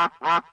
ha ha ha